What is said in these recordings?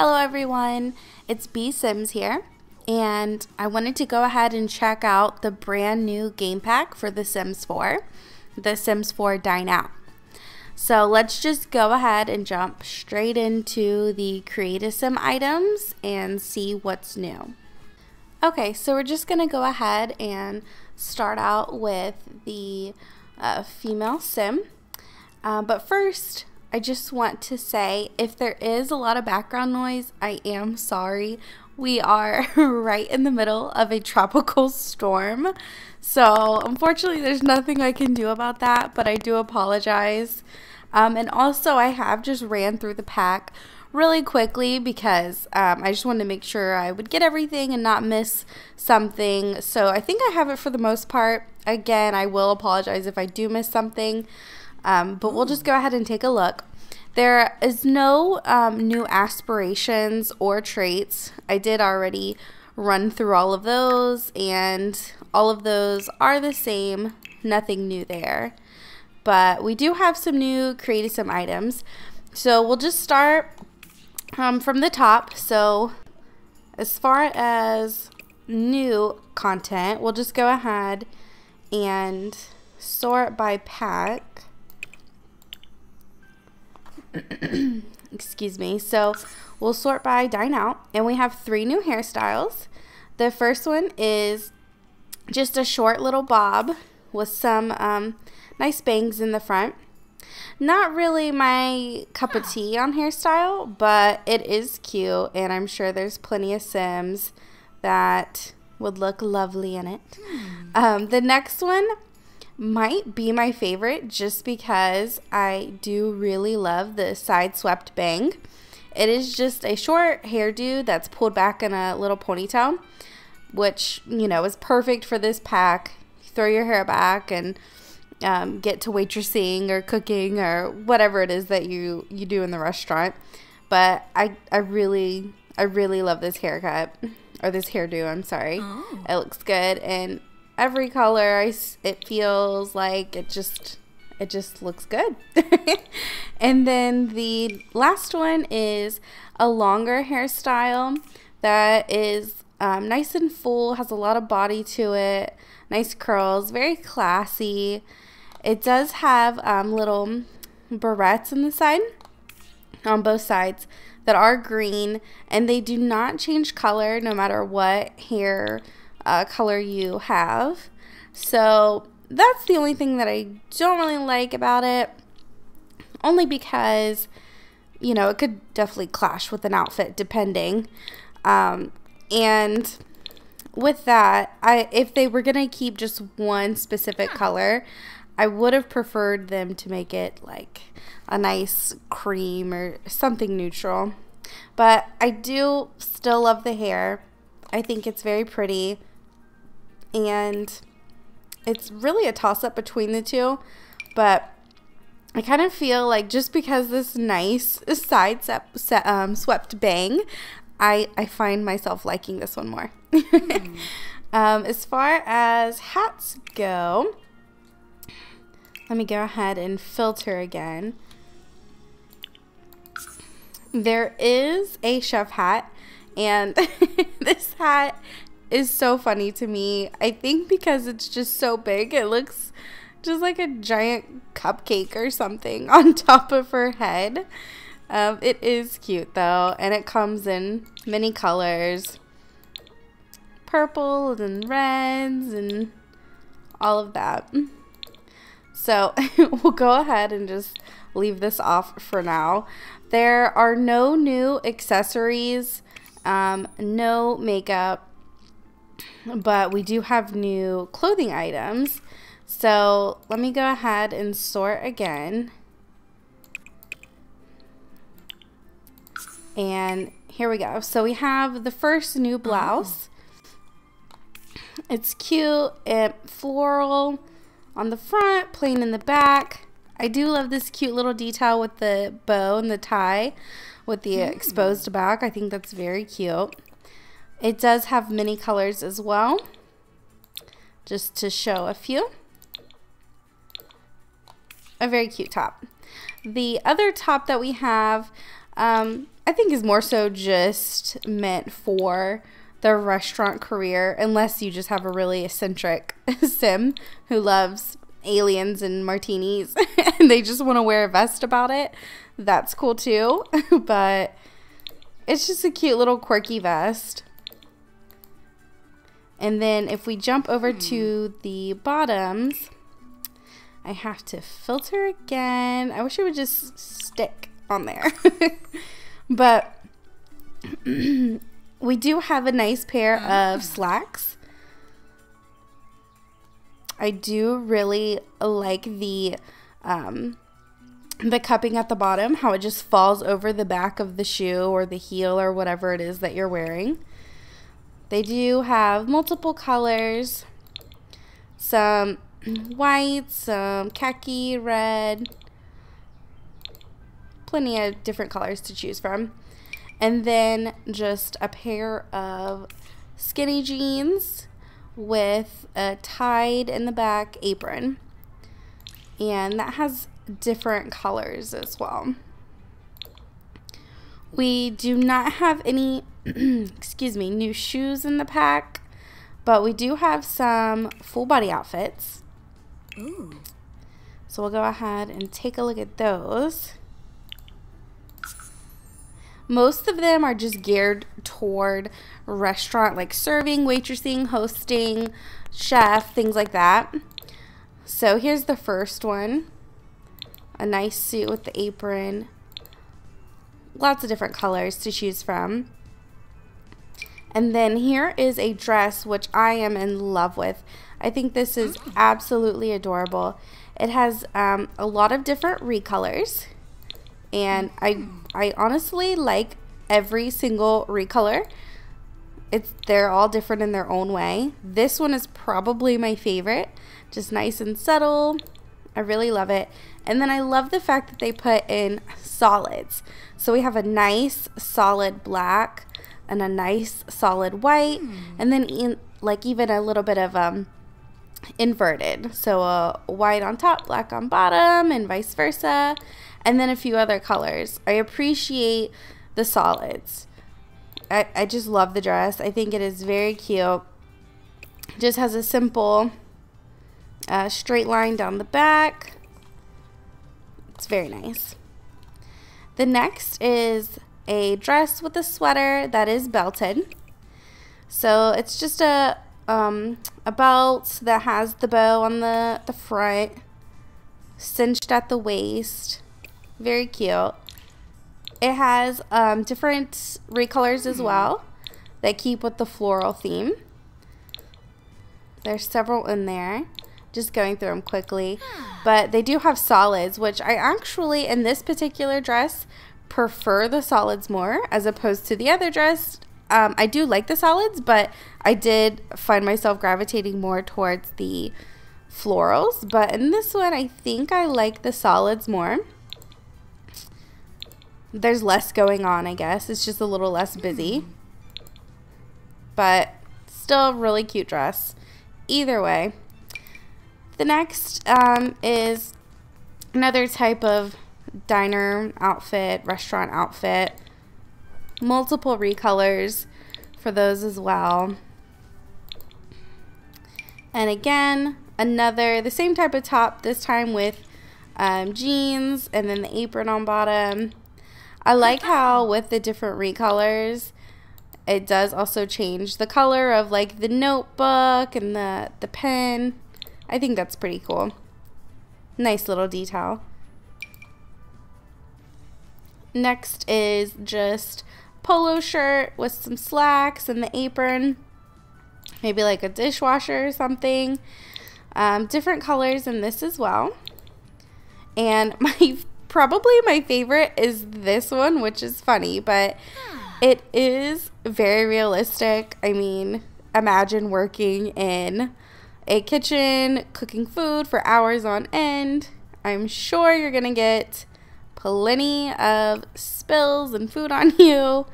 Hello everyone, it's BeeSims here, and I wanted to go ahead and check out the brand new game pack for The Sims 4, The Sims 4 Dine Out. So let's just go ahead and jump straight into the Create a Sim items and see what's new. Okay, so we're just going to go ahead and start out with the uh, female sim. Uh, but first, I just want to say if there is a lot of background noise, I am sorry. We are right in the middle of a tropical storm. So, unfortunately, there's nothing I can do about that, but I do apologize. Um, and also, I have just ran through the pack really quickly because um, I just wanted to make sure I would get everything and not miss something. So, I think I have it for the most part. Again, I will apologize if I do miss something. Um, but we'll just go ahead and take a look. There is no um, new aspirations or traits. I did already run through all of those, and all of those are the same. Nothing new there. But we do have some new Create-a-Sim items. So we'll just start um, from the top. So as far as new content, we'll just go ahead and sort by pack. Excuse me. So we'll sort by dine out and we have three new hairstyles. The first one is just a short little bob with some um, nice bangs in the front. Not really my cup of tea on hairstyle, but it is cute and I'm sure there's plenty of Sims that would look lovely in it. Hmm. Um, the next one might be my favorite just because I do really love the side swept bang. It is just a short hairdo that's pulled back in a little ponytail, which, you know, is perfect for this pack. throw your hair back and um, get to waitressing or cooking or whatever it is that you, you do in the restaurant. But I, I really, I really love this haircut or this hairdo. I'm sorry. Oh. It looks good. And every color I, it feels like it just it just looks good. And then the last one is a longer hairstyle that is um, nice and full has a lot of body to it nice curls very classy. It does have um, little barrettes on the side on both sides that are green and they do not change color no matter what hair uh, color you have. So that's the only thing that I don't really like about it. Only because, you know, it could definitely clash with an outfit depending. Um, and with that, I if they were gonna keep just one specific color, I would have preferred them to make it like a nice cream or something neutral. But I do still love the hair. I think it's very pretty and it's really a toss up between the two, but I kind of feel like just because this nice side sep- um, swept bang, I, I find myself liking this one more. mm. um, as far as hats go, let me go ahead and filter again. There is a chef hat, and this hat is so funny to me. I think because it's just so big, it looks just like a giant cupcake or something on top of her head. Um, it is cute though, and it comes in many colors purple and reds and all of that. So we'll go ahead and just leave this off for now. There are no new accessories, um, no makeup, but we do have new clothing items. So let me go ahead and sort again. And here we go. So we have the first new blouse. It's cute and floral on the front, plain in the back. I do love this cute little detail with the bow and the tie with the mm. exposed back. I think that's very cute. It does have many colors as well, just to show a few. A very cute top. The other top that we have, um, I think is more so just meant for the restaurant career, unless you just have a really eccentric sim who loves aliens and martinis and they just want to wear a vest about it. That's cool too. but it's just a cute little quirky vest. And then if we jump over to the bottoms, I have to filter again. I wish it would just stick on there. but we do have a nice pair of slacks. I do really like the um, the cupping at the bottom, how it just falls over the back of the shoe or the heel or whatever it is that you're wearing. They do have multiple colors, some white, some khaki, red, plenty of different colors to choose from. And then just a pair of skinny jeans with a tied in the back apron. And that has different colors as well. We do not have any, excuse me, new shoes in the pack, but we do have some full body outfits. Ooh. So we'll go ahead and take a look at those. Most of them are just geared toward restaurant, like serving, waitressing, hosting, chef, things like that. So here's the first one. A nice suit with the apron. Lots of different colors to choose from. And then here is a dress which I am in love with. I think this is absolutely adorable. It has um, a lot of different recolors. And I, I honestly like every single recolor. It's they're all different in their own way. This one is probably my favorite. Just nice and subtle. I really love it. And then I love the fact that they put in solids. So we have a nice solid black and a nice solid white mm. and then in, like even a little bit of um inverted. So a white on top, black on bottom and vice versa. And then a few other colors. I appreciate the solids. I, I just love the dress. I think it is very cute. Just has a simple uh, straight line down the back. It's very nice. The next is a dress with a sweater that is belted. So it's just a um, a belt that has the bow on the, the front, cinched at the waist. Very cute. It has um, different recolors as well that keep with the floral theme. There's several in there. Just going through them quickly. But they do have solids, which I actually, in this particular dress, prefer the solids more as opposed to the other dress. Um, I do like the solids, but I did find myself gravitating more towards the florals. But in this one, I think I like the solids more there's less going on, I guess. It's just a little less busy. But still really cute dress. Either way. The next um, is another type of diner outfit, restaurant outfit. Multiple recolors for those as well. And again, another, the same type of top, this time with um, jeans and then the apron on bottom. I like how with the different recolors, it does also change the color of like the notebook and the, the pen. I think that's pretty cool. Nice little detail. Next is just polo shirt with some slacks and the apron. Maybe like a dishwasher or something. Um, different colors in this as well. And my probably my favorite is this one, which is funny, but it is very realistic. I mean, imagine working in a kitchen, cooking food for hours on end. I'm sure you're going to get plenty of spills and food on you.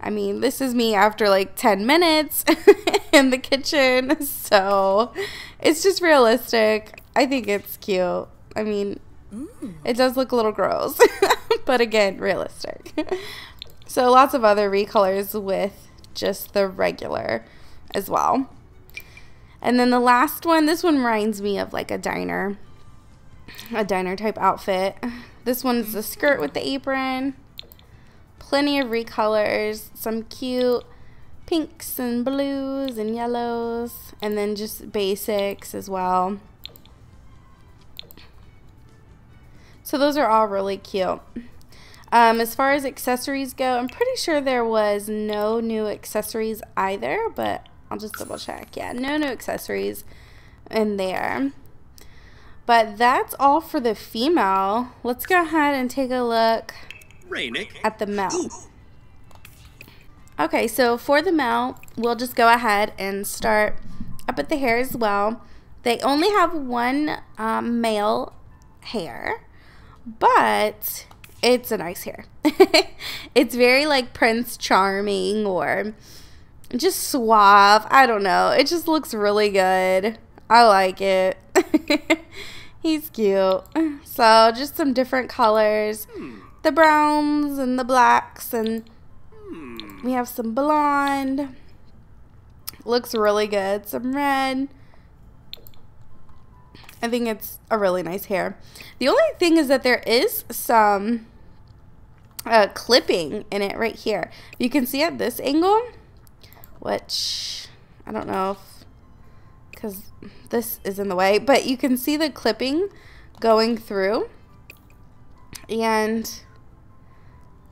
I mean, this is me after like 10 minutes in the kitchen. So it's just realistic. I think it's cute. I mean, Mm. It does look a little gross, but again, realistic. So lots of other recolors with just the regular as well. And then the last one, this one reminds me of like a diner, a diner type outfit. This one's the skirt with the apron. Plenty of recolors, some cute pinks and blues and yellows, and then just basics as well. So those are all really cute. Um, as far as accessories go, I'm pretty sure there was no new accessories either, but I'll just double check. Yeah, no new accessories in there. But that's all for the female. Let's go ahead and take a look at the male. Okay, so for the male, we'll just go ahead and start up at the hair as well. They only have one um, male hair, but it's a nice hair. it's very like Prince Charming or just suave. I don't know. It just looks really good. I like it. He's cute. So just some different colors. The browns and the blacks and we have some blonde. Looks really good. Some red. I think it's a really nice hair. The only thing is that there is some uh, clipping in it right here. You can see at this angle, which I don't know if, because this is in the way, but you can see the clipping going through. And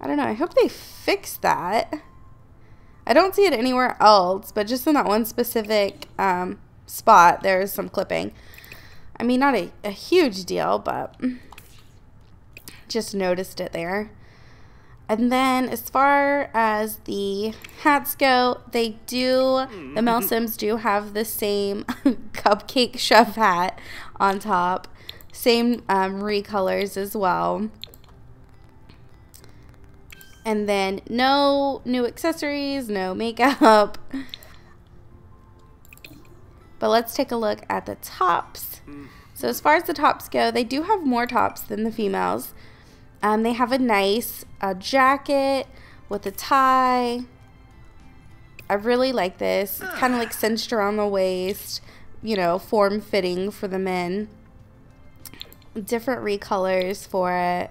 I don't know, I hope they fix that. I don't see it anywhere else, but just in that one specific um, spot, there's some clipping. I mean, not a, a huge deal, but just noticed it there. And then as far as the hats go, they do, the Mel Sims do have the same cupcake chef hat on top. Same um, recolors as well. And then no new accessories, no makeup. But let's take a look at the tops. So as far as the tops go, they do have more tops than the females. Um, they have a nice uh, jacket with a tie. I really like this. It's kind of like cinched around the waist, you know, form fitting for the men. Different recolors for it.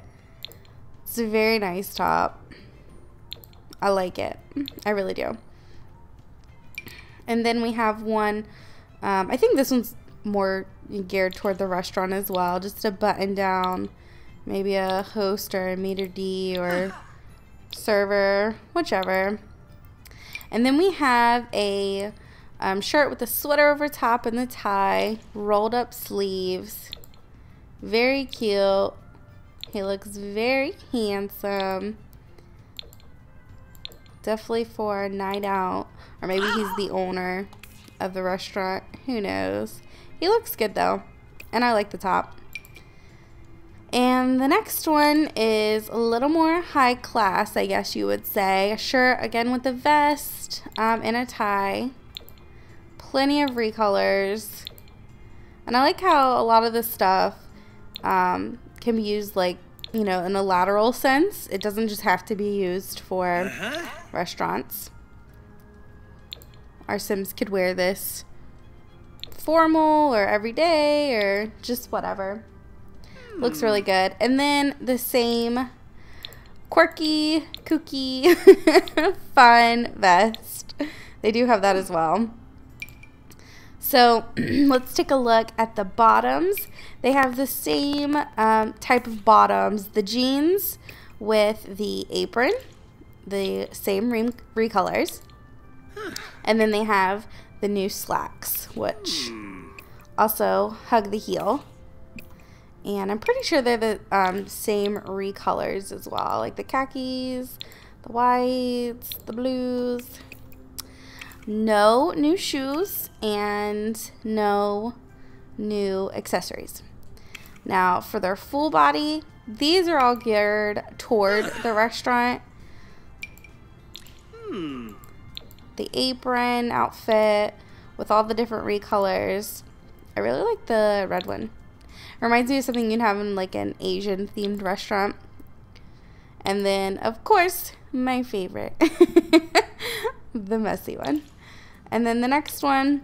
It's a very nice top. I like it. I really do. And then we have one, um, I think this one's more geared toward the restaurant as well. Just a button down maybe a host or a maître d or server, whichever. And then we have a um, shirt with a sweater over top and the tie, rolled up sleeves. Very cute. He looks very handsome. Definitely for a night out. Or maybe he's the owner of the restaurant. Who knows? He looks good though. And I like the top. And the next one is a little more high class, I guess you would say. A shirt, again, with a vest um, and a tie. Plenty of recolors. And I like how a lot of this stuff um, can be used, like, you know, in a lateral sense. It doesn't just have to be used for uh -huh. restaurants. Our Sims could wear this formal or everyday or just whatever. Looks really good. And then the same quirky, kooky, fun vest. They do have that as well. So let's take a look at the bottoms. They have the same um, type of bottoms. The jeans with the apron, the same re recolors. And then they have the new slacks, which hmm. also hug the heel. And I'm pretty sure they're the um, same recolors as well. Like the khakis, the whites, the blues. No new shoes and no new accessories. Now for their full body, these are all geared toward the restaurant. Hmm. The apron outfit with all the different recolors. I really like the red one. Reminds me of something you'd have in like an Asian themed restaurant. And then, of course, my favorite, the messy one. And then the next one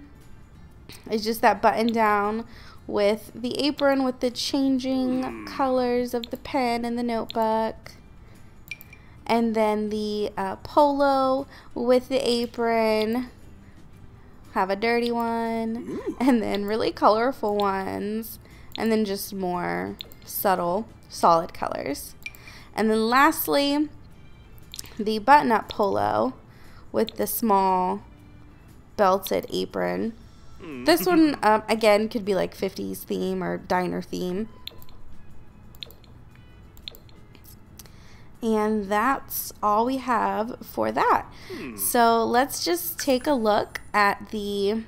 is just that button down with the apron with the changing colors of the pen and the notebook. And then the uh, polo with the apron. Have a dirty one. And then really colorful ones. And then just more subtle, solid colors. And then lastly, the button-up polo with the small belted apron. This one, um, again, could be like 50s theme or diner theme. And that's all we have for that. So let's just take a look at the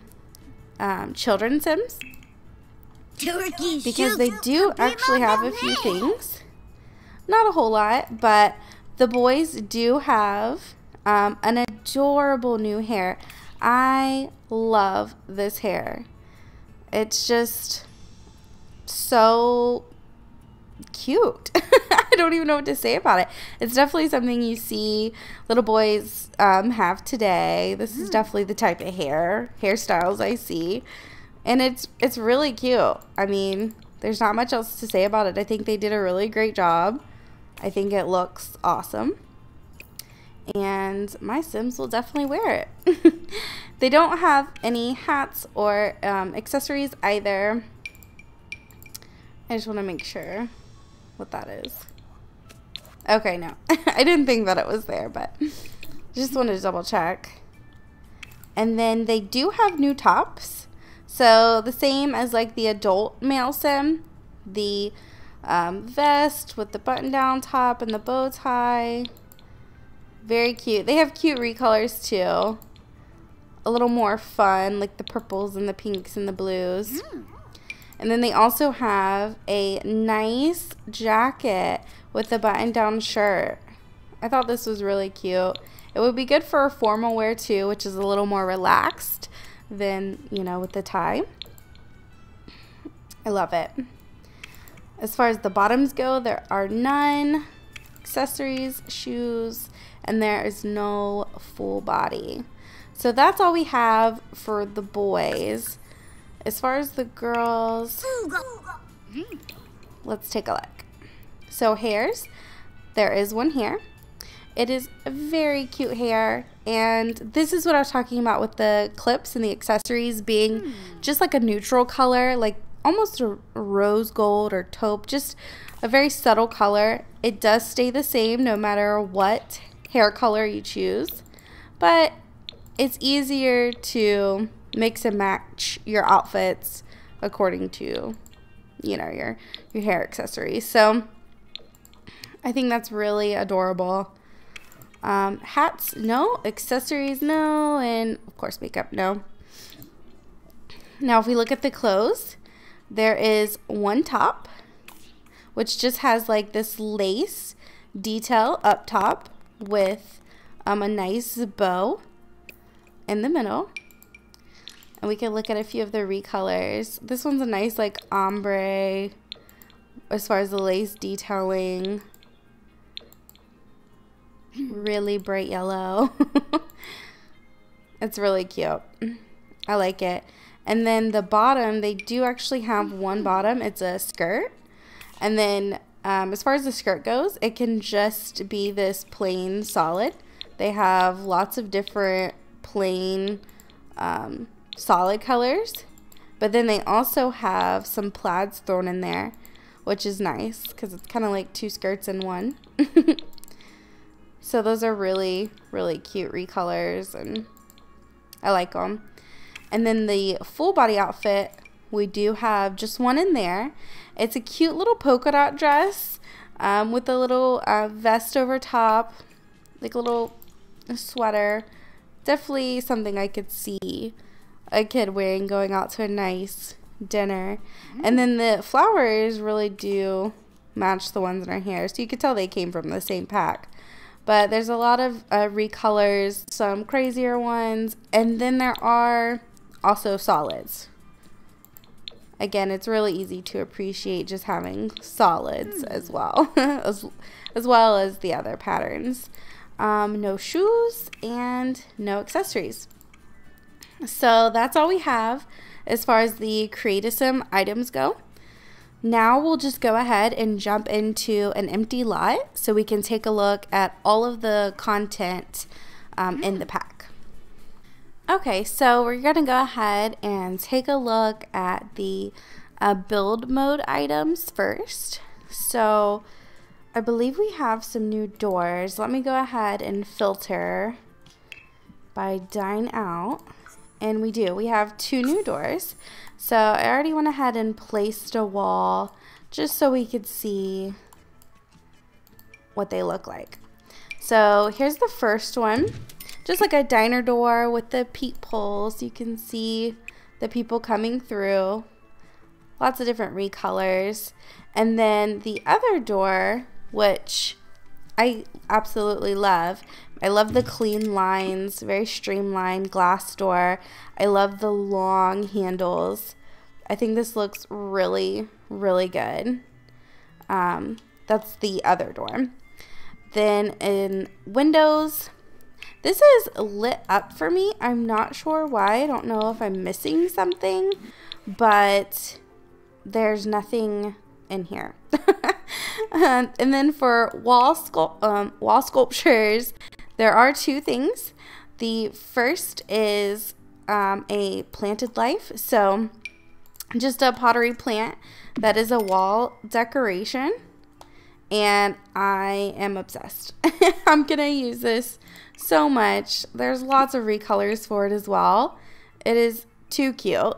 um, children's Sims because they do actually have a few things. Not a whole lot, but the boys do have um, an adorable new hair. I love this hair. It's just so cute. I don't even know what to say about it. It's definitely something you see little boys um, have today. This is definitely the type of hair hairstyles I see, and it's it's really cute. I mean, there's not much else to say about it. I think they did a really great job. I think it looks awesome. And my Sims will definitely wear it. they don't have any hats or um, accessories either. I just want to make sure what that is. Okay, no. I didn't think that it was there, but just wanted to double check. And then they do have new tops. So the same as like the adult male sim. The um, vest with the button down top and the bow tie. Very cute. They have cute recolors too. A little more fun, like the purples and the pinks and the blues. And then they also have a nice jacket with a button down shirt. I thought this was really cute. It would be good for formal wear too, which is a little more relaxed than, you know, with the tie. I love it. As far as the bottoms go, there are none accessories, shoes, and there is no full body. So that's all we have for the boys. As far as the girls, let's take a look. So hairs, there is one here. It is a very cute hair, and this is what I was talking about with the clips and the accessories being hmm. just like a neutral color, like almost a rose gold or taupe, just a very subtle color. It does stay the same no matter what hair color you choose, but it's easier to mix and match your outfits according to you know your your hair accessories. So I think that's really adorable. Um, hats, no. Accessories, no. And of course, makeup, no. Now, if we look at the clothes, there is one top, which just has like this lace detail up top with um, a nice bow in the middle. And we can look at a few of the recolors. This one's a nice like ombre as far as the lace detailing. Really bright yellow. it's really cute. I like it. And then the bottom, they do actually have one bottom. It's a skirt. And then um, as far as the skirt goes, it can just be this plain solid. They have lots of different plain um, solid colors. But then they also have some plaids thrown in there, which is nice because it's kind of like two skirts in one. so those are really, really cute recolors and I like them. And then the full body outfit, we do have just one in there. It's a cute little polka dot dress um, with a little uh, vest over top, like a little sweater. Definitely something I could see a kid wearing going out to a nice dinner. And then the flowers really do match the ones in her hair. So you could tell they came from the same pack. But there's a lot of uh, recolors, some crazier ones, and then there are also solids. again, it's really easy to appreciate just having solids as well, as, as well as the other patterns. Um, no shoes and no accessories. So that's all we have as far as the Create-A-Sim items go. Now we'll just go ahead and jump into an empty lot so we can take a look at all of the content um, in the pack. Okay, so we're going to go ahead and take a look at the uh, build mode items first. So I believe we have some new doors. Let me go ahead and filter by Dine Out. And we do. We have two new doors. So I already went ahead and placed a wall just so we could see what they look like. So here's the first one. Just like a diner door with the peep poles. You can see the people coming through. Lots of different recolors. And then the other door, which I absolutely love. I love the clean lines, very streamlined glass door. I love the long handles. I think this looks really, really good. Um, that's the other door. Then in windows, this is lit up for me. I'm not sure why. I don't know if I'm missing something, but there's nothing in here. and then for wall, sculpt, um, wall sculptures, there are two things. The first is um, a planted life. So just a pottery plant that is a wall decoration. And I am obsessed. I'm going to use this so much. There's lots of recolors for it as well. It is too cute.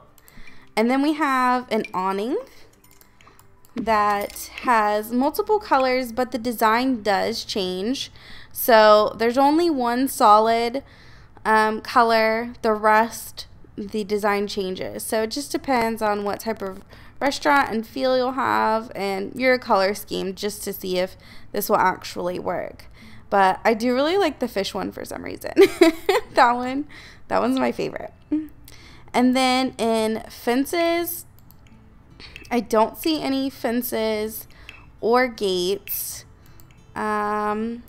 And then we have an awning that has multiple colors, but the design does change. So there's only one solid um, color. The rest, the design changes. So it just depends on what type of restaurant and feel you'll have and your color scheme just to see if this will actually work. But I do really like the fish one for some reason. that one, that one's my favorite. And then in fences, I don't see any fences or gates. Um,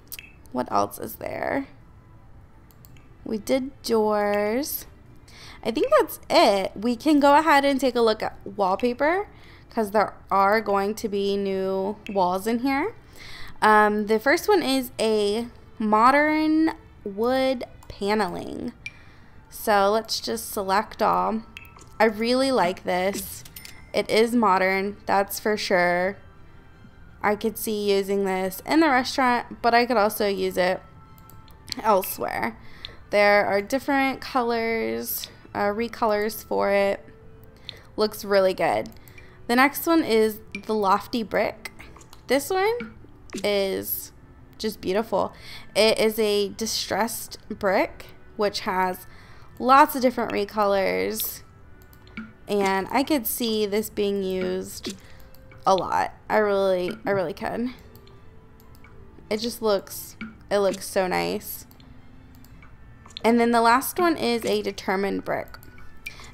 what else is there? We did doors. I think that's it. We can go ahead and take a look at wallpaper because there are going to be new walls in here. Um, the first one is a modern wood paneling. So let's just select all. I really like this. It is modern, that's for sure. I could see using this in the restaurant, but I could also use it elsewhere. There are different colors, uh, recolors for it. Looks really good. The next one is the Lofty Brick. This one is just beautiful. It is a distressed brick, which has lots of different recolors and I could see this being used a lot. I really, I really could. It just looks, it looks so nice. And then the last one is a determined brick.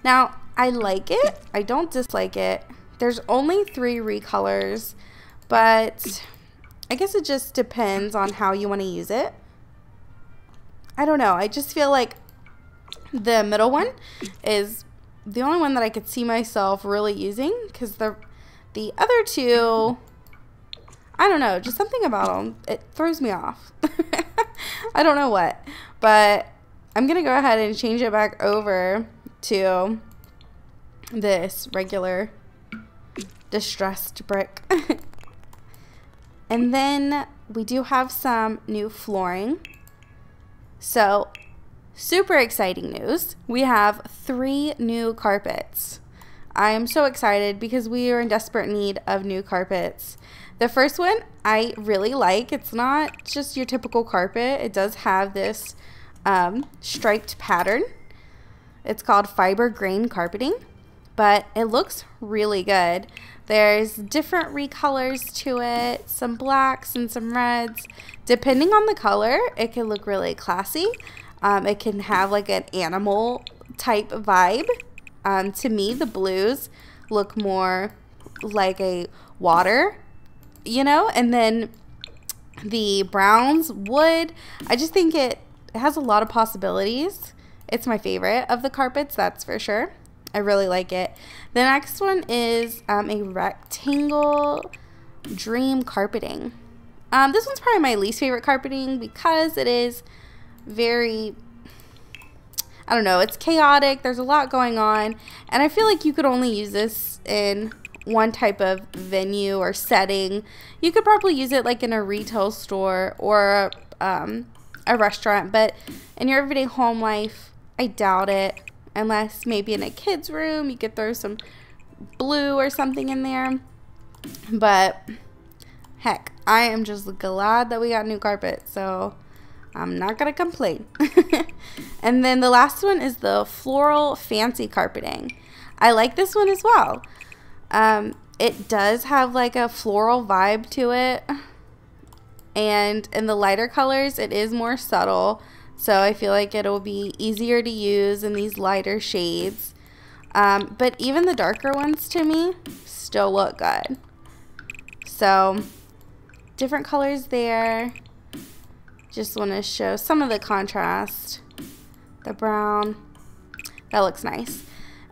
Now, I like it. I don't dislike it. There's only three recolors, but I guess it just depends on how you want to use it. I don't know. I just feel like the middle one is the only one that I could see myself really using because the the other two I don't know just something about them it throws me off I don't know what but I'm gonna go ahead and change it back over to this regular distressed brick and then we do have some new flooring so Super exciting news. We have three new carpets. I am so excited because we are in desperate need of new carpets. The first one I really like. It's not just your typical carpet. It does have this um, striped pattern. It's called fiber grain carpeting, but it looks really good. There's different recolors to it, some blacks and some reds. Depending on the color, it can look really classy. Um, it can have like an animal type vibe. Um, to me, the blues look more like a water, you know, and then the browns wood. I just think it, it has a lot of possibilities. It's my favorite of the carpets, that's for sure. I really like it. The next one is um, a rectangle dream carpeting. Um, this one's probably my least favorite carpeting because it is very I don't know, it's chaotic, there's a lot going on, and I feel like you could only use this in one type of venue or setting. You could probably use it like in a retail store or um, a restaurant, but in your everyday home life, I doubt it. Unless maybe in a kid's room, you could throw some blue or something in there. But heck, I am just glad that we got new carpet. So I'm not going to complain. and then the last one is the floral fancy carpeting. I like this one as well. Um, it does have like a floral vibe to it. And in the lighter colors, it is more subtle. So I feel like it'll be easier to use in these lighter shades. Um, but even the darker ones to me still look good. So different colors there. Just want to show some of the contrast. The brown. That looks nice.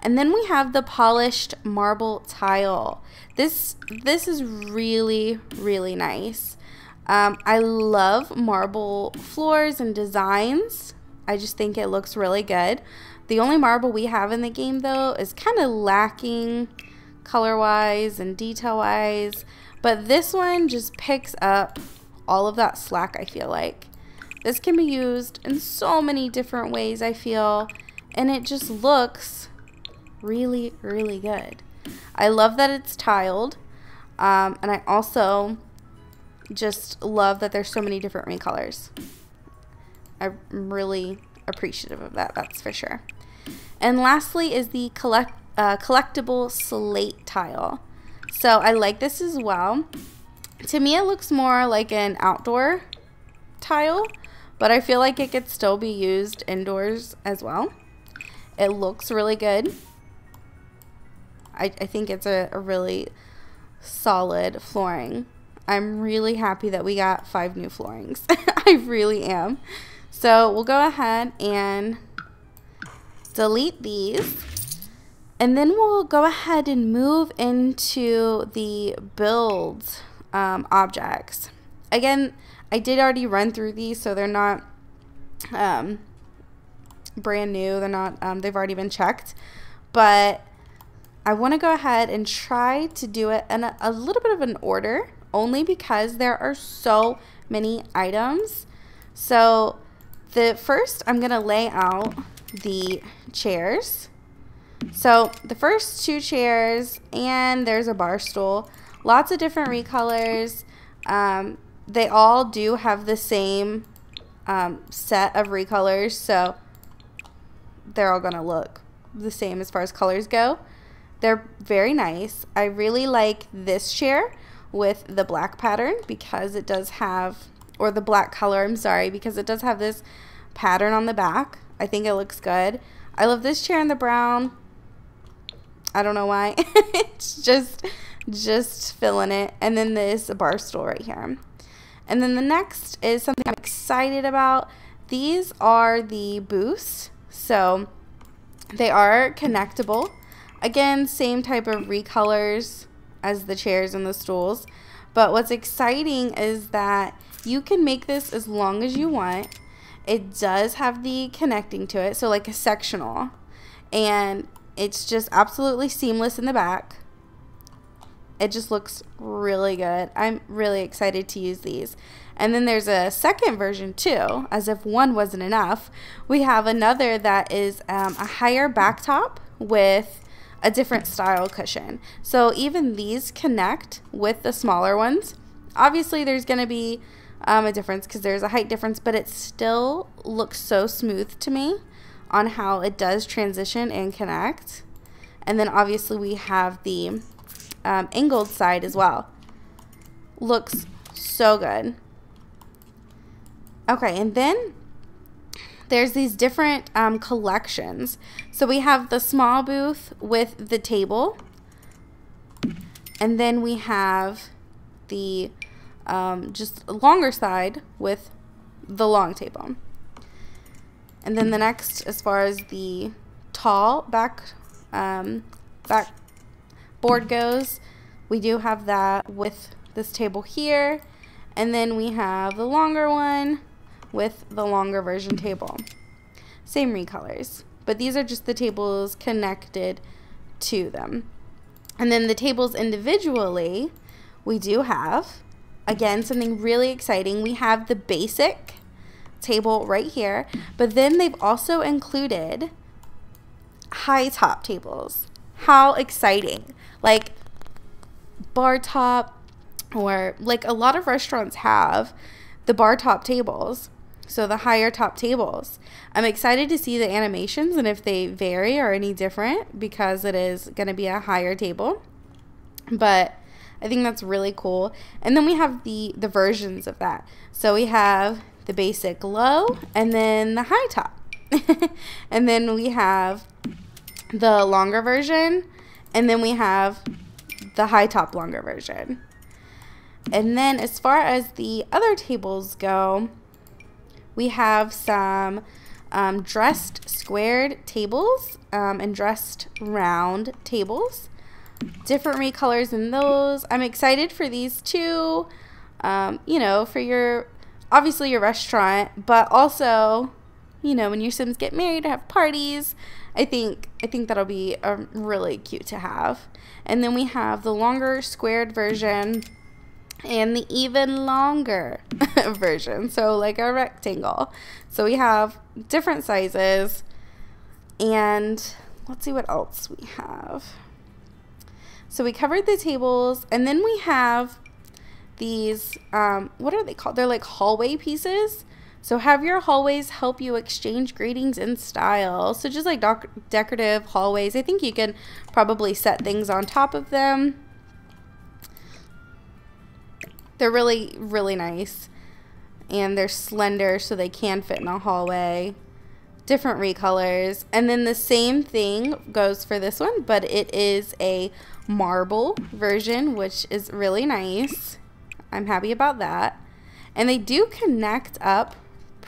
And then we have the polished marble tile. This this is really, really nice. Um, I love marble floors and designs. I just think it looks really good. The only marble we have in the game, though, is kind of lacking color-wise and detail-wise. But this one just picks up all of that slack, I feel like. This can be used in so many different ways, I feel, and it just looks really, really good. I love that it's tiled, um, and I also just love that there's so many different recolors. I'm really appreciative of that, that's for sure. And lastly is the collect, uh, collectible slate tile. So I like this as well. To me, it looks more like an outdoor tile, but I feel like it could still be used indoors as well. It looks really good. I, I think it's a, a really solid flooring. I'm really happy that we got five new floorings. I really am. So we'll go ahead and delete these. And then we'll go ahead and move into the build um, objects. Again, I did already run through these, so they're not um, brand new. They're not, um, they've already been checked. But I want to go ahead and try to do it in a, a little bit of an order, only because there are so many items. So the first, I'm going to lay out the chairs. So the first two chairs, and there's a bar stool. Lots of different recolors. Um, they all do have the same um, set of recolors, so they're all going to look the same as far as colors go. They're very nice. I really like this chair with the black pattern because it does have, or the black color, I'm sorry, because it does have this pattern on the back. I think it looks good. I love this chair in the brown. I don't know why. it's just, just filling it. And then this bar stool right here. And then the next is something I'm excited about. These are the boosts. So they are connectable. Again, same type of recolors as the chairs and the stools. But what's exciting is that you can make this as long as you want. It does have the connecting to it, so like a sectional. And it's just absolutely seamless in the back. It just looks really good. I'm really excited to use these. And then there's a second version too, as if one wasn't enough. We have another that is um, a higher back top with a different style cushion. So even these connect with the smaller ones. Obviously there's going to be um, a difference because there's a height difference, but it still looks so smooth to me on how it does transition and connect. And then obviously we have the um, angled side as well. Looks so good. Okay, and then there's these different um, collections. So we have the small booth with the table. And then we have the um, just longer side with the long table. And then the next, as far as the tall back um, back board goes, we do have that with this table here. And then we have the longer one with the longer version table. Same recolors, but these are just the tables connected to them. And then the tables individually, we do have, again, something really exciting. We have the basic table right here, but then they've also included high top tables. How exciting! Like bar top, or like a lot of restaurants have the bar top tables. So the higher top tables. I'm excited to see the animations and if they vary or any different because it is going to be a higher table. But I think that's really cool. And then we have the the versions of that. So we have the basic low and then the high top. and then we have the longer version and then we have the high top longer version. And then as far as the other tables go, we have some um, dressed squared tables um, and dressed round tables. Different recolors in those. I'm excited for these two, um, you know, for your, obviously your restaurant, but also, you know, when your Sims get married or have parties, I think, I think that'll be um, really cute to have. And then we have the longer squared version and the even longer version, so like a rectangle. So we have different sizes, and let's see what else we have. So we covered the tables, and then we have these, um, what are they called? They're like hallway pieces. So have your hallways help you exchange greetings in style. So just like decorative hallways, I think you can probably set things on top of them. They're really, really nice. And they're slender so they can fit in a hallway. Different recolors. And then the same thing goes for this one, but it is a marble version, which is really nice. I'm happy about that. And they do connect up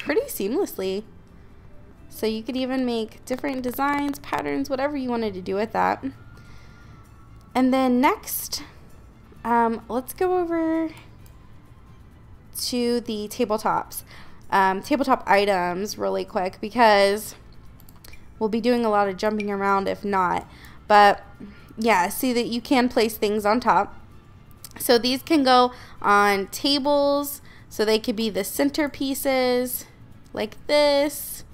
pretty seamlessly. So you could even make different designs, patterns, whatever you wanted to do with that. And then next, um, let's go over to the tabletops, um, tabletop items really quick because we'll be doing a lot of jumping around if not. But yeah, see that you can place things on top. So these can go on tables, so they could be the centerpieces like this.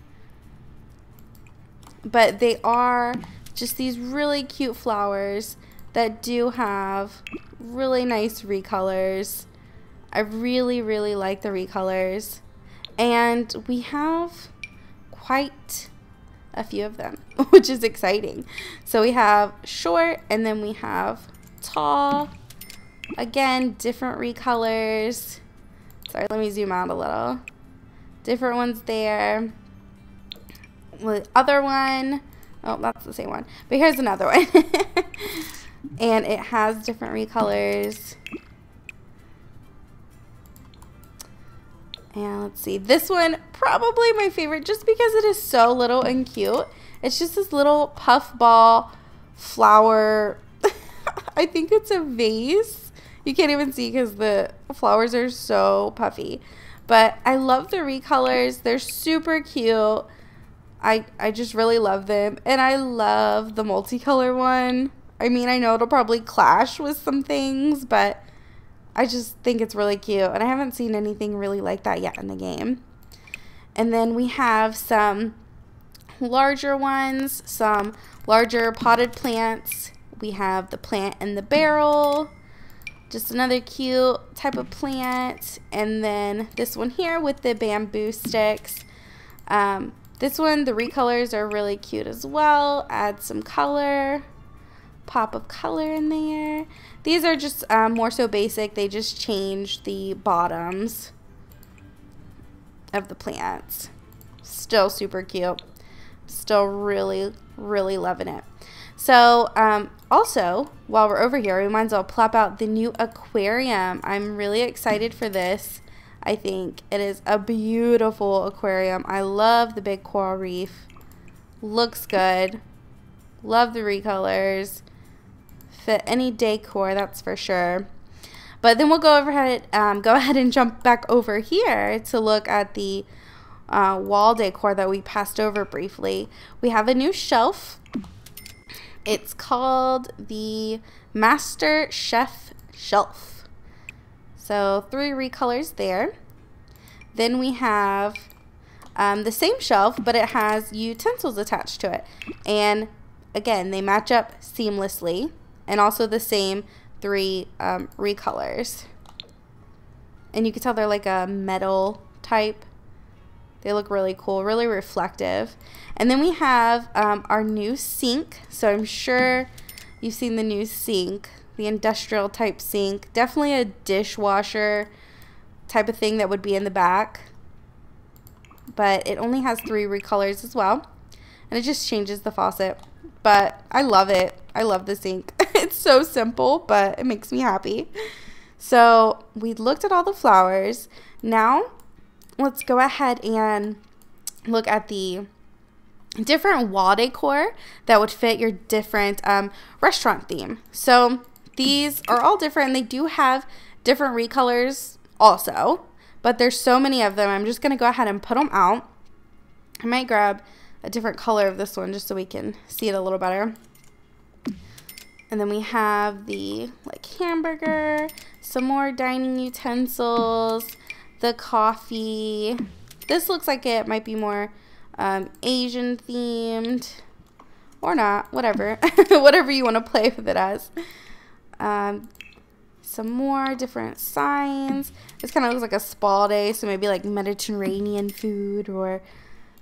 But they are just these really cute flowers that do have really nice recolors. I really, really like the recolors. And we have quite a few of them, which is exciting. So we have short and then we have tall. Again, different recolors. Sorry, let me zoom out a little. Different ones there. The other one, oh, that's the same one. But here's another one. and it has different recolors. And let's see, this one, probably my favorite just because it is so little and cute. It's just this little puff ball flower. I think it's a vase. You can't even see because the flowers are so puffy. But I love the recolors. They're super cute. I, I just really love them. And I love the multicolor one. I mean, I know it'll probably clash with some things, but I just think it's really cute. And I haven't seen anything really like that yet in the game. And then we have some larger ones, some larger potted plants. We have the plant in the barrel. Just another cute type of plant. And then this one here with the bamboo sticks. Um, this one, the recolors are really cute as well. Add some color pop of color in there. These are just um, more so basic. They just change the bottoms of the plants. Still super cute. Still really, really loving it. So, um, also, while we're over here, we might as well plop out the new aquarium. I'm really excited for this. I think it is a beautiful aquarium. I love the big coral reef. Looks good. Love the recolors. Fit any decor, that's for sure. But then we'll go over ahead, um, go ahead and jump back over here to look at the uh, wall decor that we passed over briefly. We have a new shelf. It's called the Master Chef Shelf. So three recolors there. Then we have um, the same shelf, but it has utensils attached to it. And again, they match up seamlessly and also the same three um, recolors. And you can tell they're like a metal type. They look really cool, really reflective. And then we have um, our new sink. So I'm sure you've seen the new sink, the industrial type sink. Definitely a dishwasher type of thing that would be in the back. But it only has three recolors as well. And it just changes the faucet. But I love it. I love the sink. it's so simple, but it makes me happy. So we looked at all the flowers. Now let's go ahead and look at the different wall decor that would fit your different um, restaurant theme. So these are all different. They do have different recolors also, but there's so many of them. I'm just going to go ahead and put them out. I might grab a different color of this one just so we can see it a little better. And then we have the like hamburger, some more dining utensils, the coffee. This looks like it might be more um, Asian themed or not, whatever. whatever you want to play with it as. Um, some more different signs. This kind of looks like a spa day, so maybe like Mediterranean food or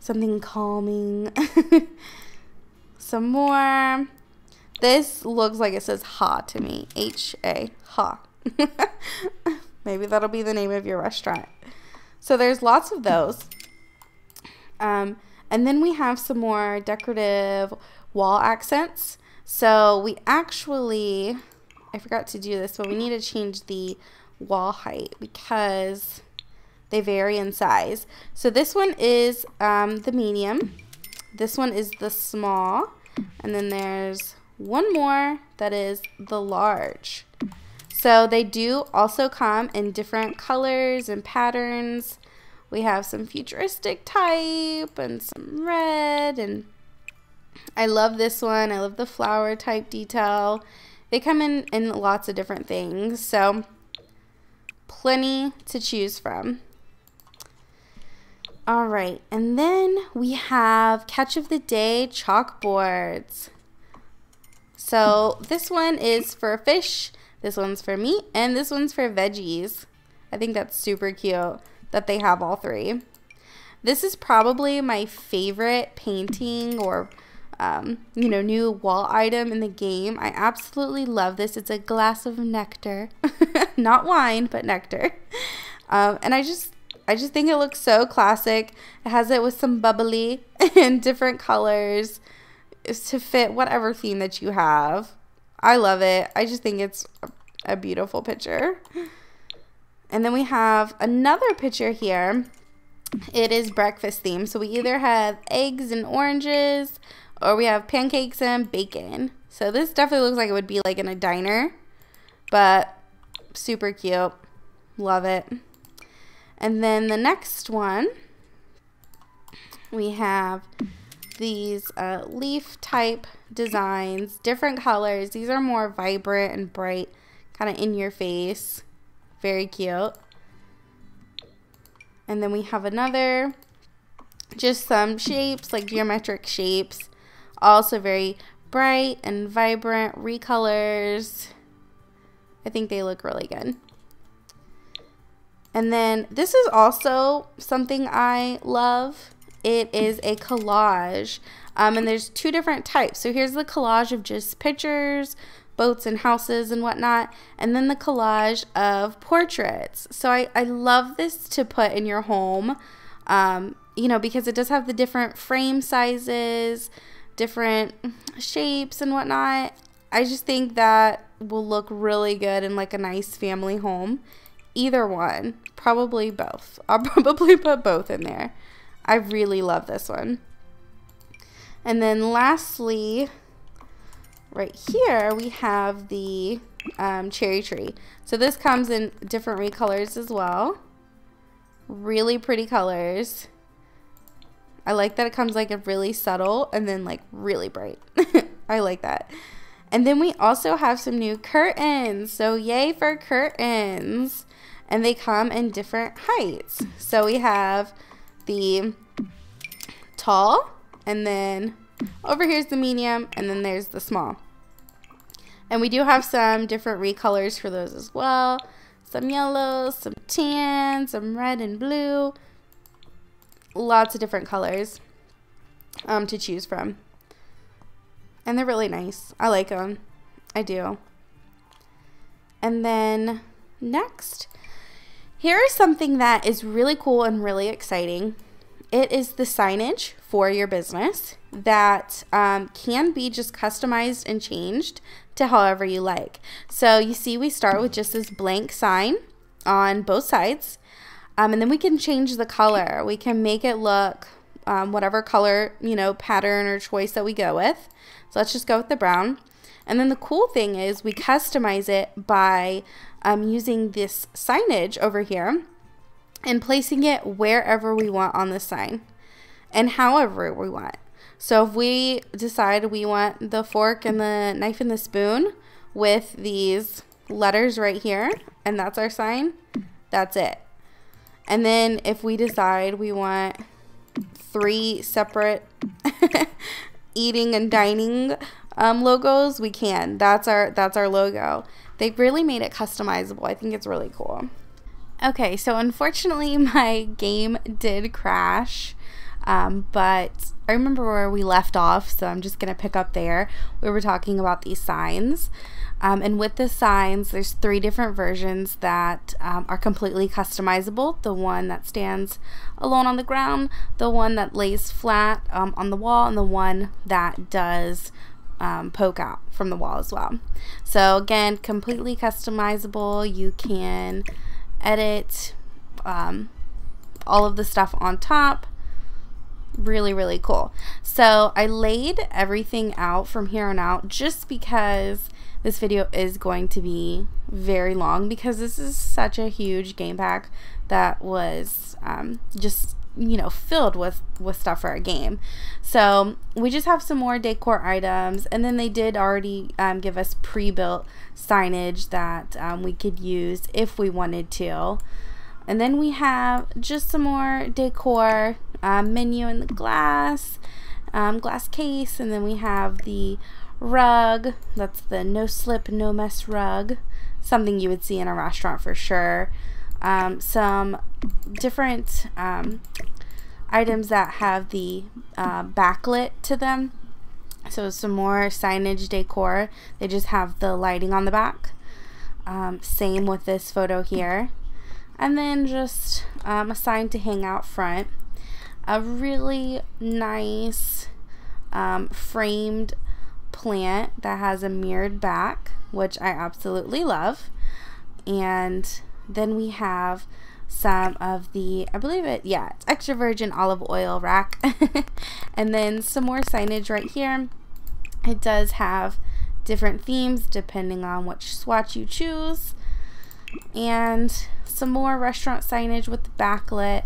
something calming. some more. This looks like it says ha to me. H A ha. Maybe that'll be the name of your restaurant. So there's lots of those. Um, and then we have some more decorative wall accents. So we actually, I forgot to do this, but we need to change the wall height because they vary in size. So this one is um, the medium. This one is the small. And then there's one more that is the large. So they do also come in different colors and patterns. We have some futuristic type and some red and I love this one. I love the flower type detail. They come in, in lots of different things. So plenty to choose from. All right, and then we have catch of the day chalkboards. So this one is for fish, this one's for meat, and this one's for veggies. I think that's super cute that they have all three. This is probably my favorite painting or um, you know, new wall item in the game. I absolutely love this. It's a glass of nectar, not wine, but nectar. Um, and I just, I just think it looks so classic. It has it with some bubbly and different colors to fit whatever theme that you have. I love it. I just think it's a beautiful picture. And then we have another picture here. It is breakfast theme. So we either have eggs and oranges or we have pancakes and bacon. So this definitely looks like it would be like in a diner, but super cute. Love it. And then the next one, we have these uh, leaf type designs, different colors. These are more vibrant and bright, kind of in your face. Very cute. And then we have another, just some shapes, like geometric shapes. Also very bright and vibrant recolors. I think they look really good. And then this is also something I love it is a collage. Um, and there's two different types. So here's the collage of just pictures, boats and houses and whatnot, and then the collage of portraits. So I, I love this to put in your home, um, you know, because it does have the different frame sizes, different shapes and whatnot. I just think that will look really good in like a nice family home. Either one, probably both. I'll probably put both in there. I really love this one. And then lastly, right here, we have the um, cherry tree. So this comes in different recolors as well. Really pretty colors. I like that it comes like a really subtle and then like really bright. I like that. And then we also have some new curtains. So yay for curtains. And they come in different heights. So we have the tall and then over here's the medium and then there's the small. And we do have some different recolors for those as well. Some yellow, some tan, some red and blue. Lots of different colors um, to choose from. And they're really nice. I like them. I do. And then next, here is something that is really cool and really exciting. It is the signage for your business that um, can be just customized and changed to however you like. So you see we start with just this blank sign on both sides. Um, and then we can change the color. We can make it look um, whatever color, you know, pattern or choice that we go with. So let's just go with the brown. And then the cool thing is we customize it by um, using this signage over here and placing it wherever we want on the sign and however we want. So if we decide we want the fork and the knife and the spoon with these letters right here, and that's our sign, that's it. And then if we decide we want three separate eating and dining um, logos, we can. That's our that's our logo. They've really made it customizable. I think it's really cool. Okay, so unfortunately my game did crash. Um, but I remember where we left off, so I'm just going to pick up there. We were talking about these signs. Um, and with the signs, there's three different versions that um, are completely customizable. The one that stands alone on the ground, the one that lays flat um, on the wall, and the one that does um, poke out from the wall as well. So again, completely customizable. You can edit um, all of the stuff on top really really cool so I laid everything out from here on out just because this video is going to be very long because this is such a huge game pack that was um, just you know filled with with stuff for our game so we just have some more decor items and then they did already um, give us pre-built signage that um, we could use if we wanted to and then we have just some more decor um, menu in the glass, um, glass case, and then we have the rug. That's the no slip, no mess rug. Something you would see in a restaurant for sure. Um, some different um, items that have the uh, backlit to them. So some more signage decor. They just have the lighting on the back. Um, same with this photo here. And then just um, a sign to hang out front a really nice um, framed plant that has a mirrored back, which I absolutely love. And then we have some of the, I believe it, yeah, it's extra virgin olive oil rack. and then some more signage right here. It does have different themes depending on which swatch you choose. And some more restaurant signage with the backlit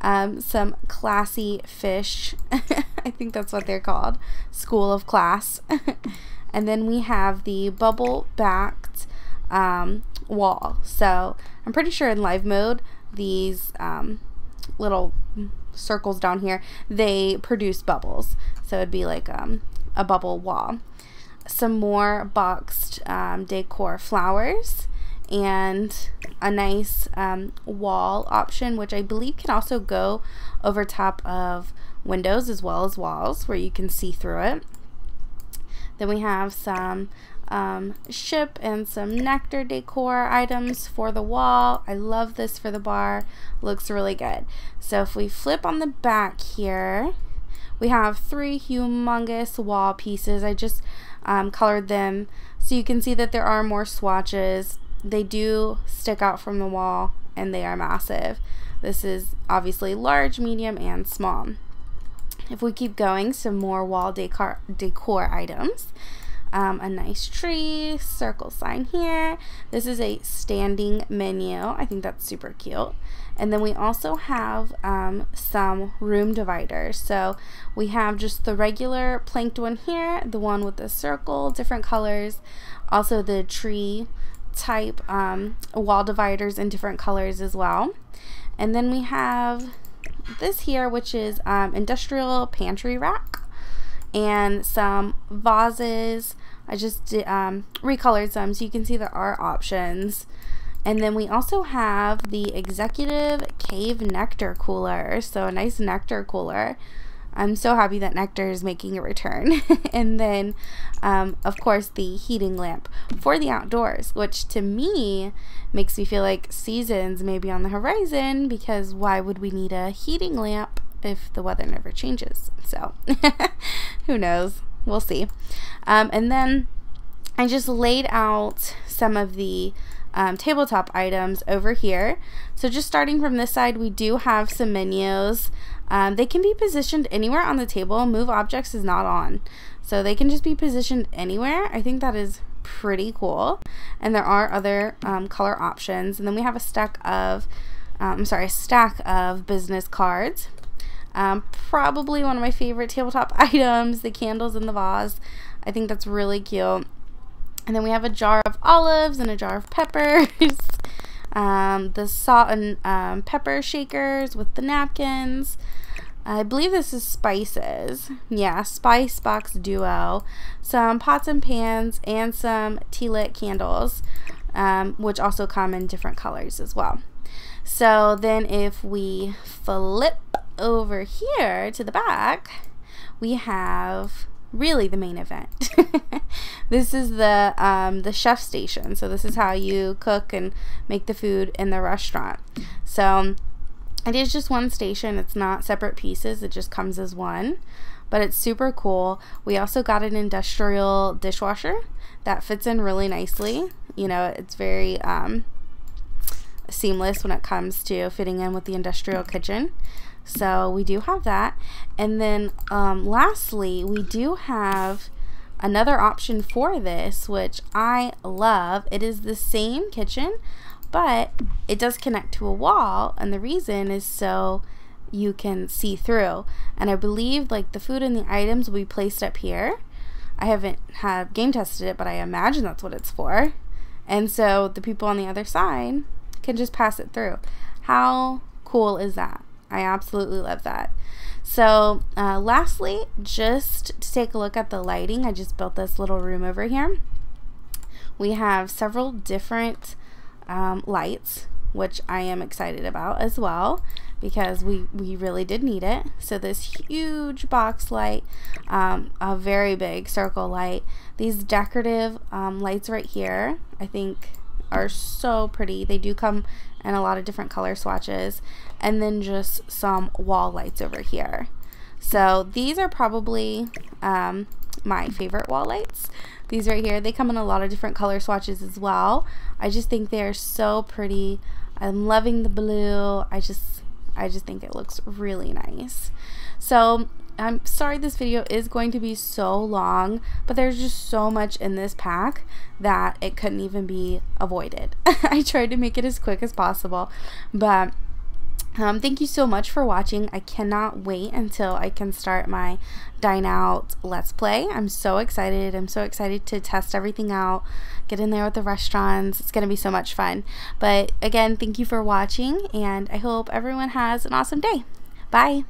um, some classy fish. I think that's what they're called. School of Class. and then we have the bubble backed um, wall. So I'm pretty sure in live mode, these um, little circles down here, they produce bubbles. So it'd be like um, a bubble wall. Some more boxed um, decor flowers and a nice um, wall option, which I believe can also go over top of windows as well as walls where you can see through it. Then we have some um, ship and some nectar decor items for the wall. I love this for the bar. Looks really good. So if we flip on the back here, We have three humongous wall pieces. I just um, colored them so you can see that there are more swatches. They do stick out from the wall and they are massive. This is obviously large, medium, and small. If we keep going, some more wall decor, decor items. Um, a nice tree, circle sign here. This is a standing menu. I think that's super cute. And then we also have um, some room dividers. So we have just the regular planked one here, the one with the circle, different colors. Also the tree type um, wall dividers in different colors as well. And then we have this here, which is um, industrial pantry rack and some vases. I just um, recolored some so you can see there are options. And then we also have the Executive Cave Nectar Cooler. So a nice nectar cooler. I'm so happy that Nectar is making a return. and then, um, of course, the heating lamp for the outdoors, which to me makes me feel like seasons may be on the horizon because why would we need a heating lamp if the weather never changes? So, who knows? We'll see. Um, and then I just laid out some of the um, tabletop items over here. So just starting from this side, we do have some menus. Um, they can be positioned anywhere on the table. Move objects is not on. So they can just be positioned anywhere. I think that is pretty cool. And there are other um, color options. And then we have a stack of, um, I'm sorry, a stack of business cards. Um, probably one of my favorite tabletop items, the candles in the vase. I think that's really cute. And then we have a jar of olives and a jar of peppers. um, the salt and um, pepper shakers with the napkins. I believe this is spices. Yeah, Spice Box Duo. Some pots and pans and some tea lit candles, um, which also come in different colors as well. So then if we flip over here to the back, we have really the main event. this is the um, the chef station. So this is how you cook and make the food in the restaurant. So it is just one station. It's not separate pieces. It just comes as one. But it's super cool. We also got an industrial dishwasher that fits in really nicely. You know, it's very um, seamless when it comes to fitting in with the industrial kitchen. So we do have that. And then um, lastly, we do have another option for this, which I love. It is the same kitchen, but it does connect to a wall. And the reason is so you can see through. And I believe like the food and the items will be placed up here. I haven't have game tested it, but I imagine that's what it's for. And so the people on the other side can just pass it through. How cool is that? I absolutely love that. So uh, lastly, just to take a look at the lighting, I just built this little room over here. We have several different um, lights, which I am excited about as well because we, we really did need it. So this huge box light, um, a very big circle light, these decorative um, lights right here, I think are so pretty. They do come in a lot of different color swatches. And then just some wall lights over here. So these are probably um, my favorite wall lights. These right here, they come in a lot of different color swatches as well. I just think they're so pretty. I'm loving the blue. I just, I just think it looks really nice. So I'm sorry this video is going to be so long, but there's just so much in this pack that it couldn't even be avoided. I tried to make it as quick as possible, but um, thank you so much for watching. I cannot wait until I can start my Dine Out Let's Play. I'm so excited. I'm so excited to test everything out, get in there with the restaurants. It's going to be so much fun. But again, thank you for watching, and I hope everyone has an awesome day. Bye.